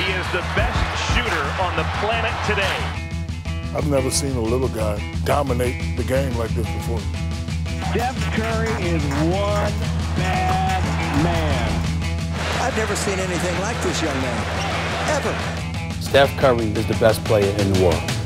He is the best shooter on the planet today. I've never seen a little guy dominate the game like this before. Steph Curry is one bad man. I've never seen anything like this young man, ever. Steph Curry is the best player in the world.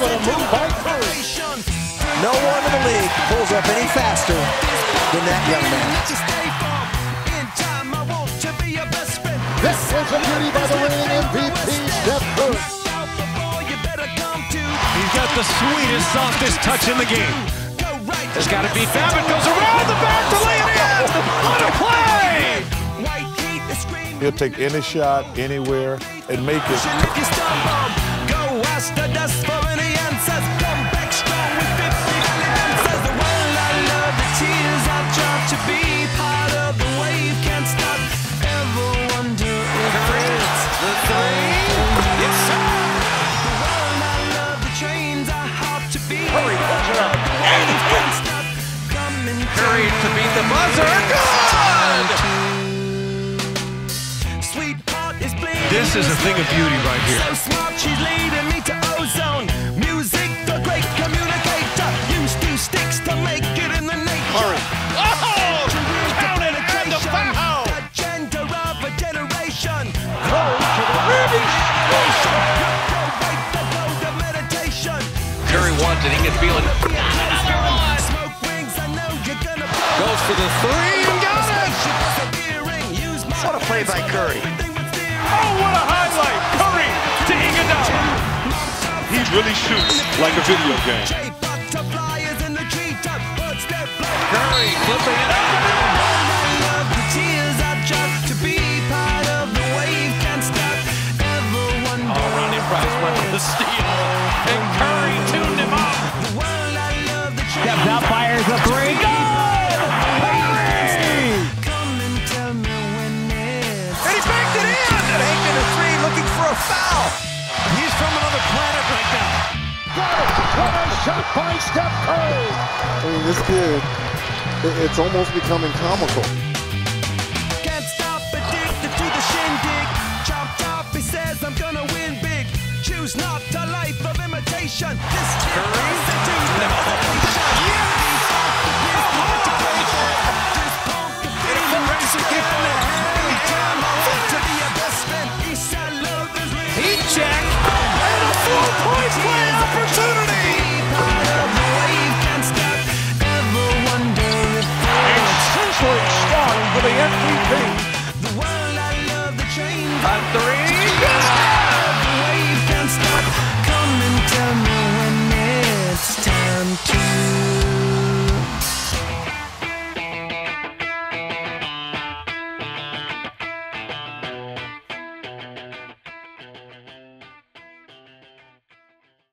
What a move by Curry. No one in the league pulls up any faster than that young man. This was a beauty by the reigning MVP, Steph Curry. He's got the sweetest, softest touch in the game. There's got to be Babbitt goes around the back to lay it in. What a play! He'll take any shot, anywhere, and make it. Curry to beat the buzzer. Good! This is a thing of beauty right here. So smart, she's leading me to ozone. Music, the great communicator. Used two sticks to make it in the nature. Curry. Oh! Count it and the foul! The of a generation. Curry wants it. He can feel it. Smoke rings, Goes for the three and got it! What a play by Curry. Oh, what a highlight! Curry to Iguodala. He really shoots like a video game. Curry flipping it up. Shot by Steph Curry. I mean, this kid, it- it's almost becoming comical. Can't stop addicted to the shindig. Chop top, he says I'm gonna win big. Choose not a life of imitation. This Curry? Heat check. And a four-point play opportunity. A three.